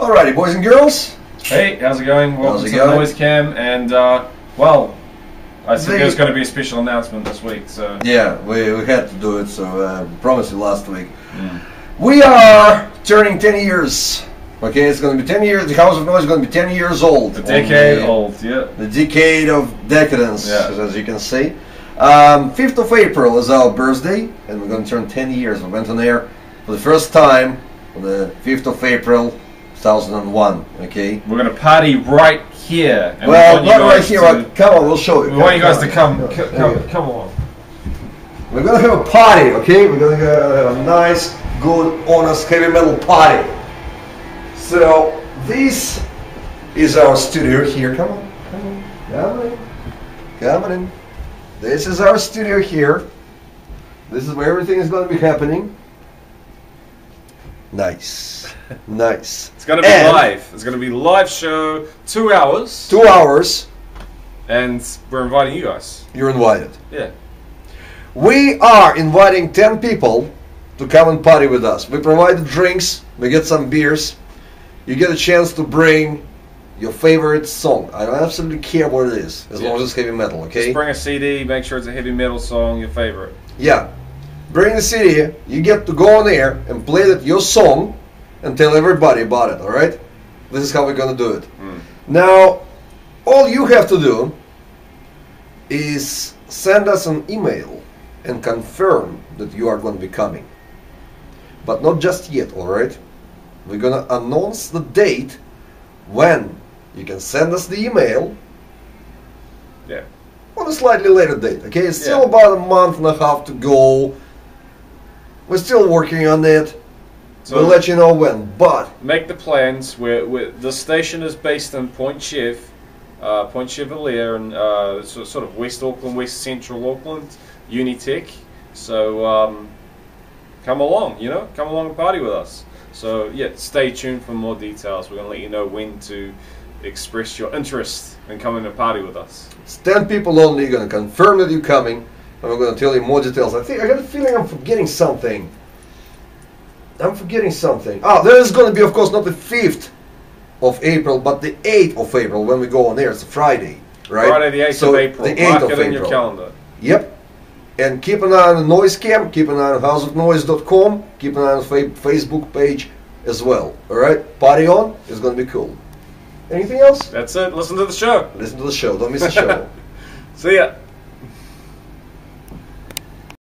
Alrighty, boys and girls. Hey, how's it going? Welcome How's it to going? the Noizzcam, and uh, well, I think The- there's going to be a special announcement this week. So Yeah, we, we had to do it, so uh, promised you last week. Mm. We are turning 10 years. Okay, it's going to be 10 years. The House of Noizz is going to be 10 years old. the decade the- old, yeah. The decade of decadence, Yeah. as you can see. Um, 5th of April is our birthday, and we're going to turn 10 years. We went on air for the first time on the 5th of April, 2001. Okay. We're going to party right here. And we well, want not right here. to- Come on, we'll show you. We want you guys to come, Here, c- come, come on. We're gonna have a party, okay? We're gonna have a nice, good, honest heavy metal party. So this is our studio here. Come on, come on, come on in, come on in. This is our studio here. This is where everything is going to be happening. Nice, nice. It's going to be And live. It's going to be live show, two hours, Two hours. and we're inviting you guys. You're invited. Yeah. We are inviting 10 people to come and party with us. We provide drinks, we get some beers. You get a chance to bring your favorite song. I don't absolutely care what it is, as long as it's heavy metal, okay? Just bring a CD. Make sure it's a heavy metal song, your favorite. Yeah. Bring the CD, you get to go on air and play that your song and tell everybody about it, alright? This is how we're gonna do it. Mm. Now, all you have to do is send us an email and confirm that you are going to be coming. But not just yet, alright? We're gonna announce the date when you can send us the email Yeah. on a slightly later date, okay? It's still Yeah. about a month and a half to go. We're still working on it. So we'll let you know when, but make the plans. We're, we're, the station is based in Point Chev, uh, Point Chevalier, and uh, so, sort of West Auckland, West Central Auckland, Unitec. So um, come along, you know, come along and party with us. So yeah, stay tuned for more details. We're gonna let you know when to express your interest in coming to party with us. It's 10 people only, gonna confirm that you're coming, and we're gonna tell you more details. I think I got a feeling I'm forgetting something. I'm forgetting something. Ah, there is gonna be, of course, not the 5th of April, but the 8th of April when we go on air. It's a Friday, right? Friday the 8th So, of April. The 8th Mark of it in your calendar. Yep. And keep an eye on the Noizzcam, keep an eye on houseofnoizz.com, keep an eye on the fa- Facebook page as well. Alright? Party on, it's gonna be cool. Anything else? That's it. Listen to the show. Listen to the show, don't miss the show. See ya.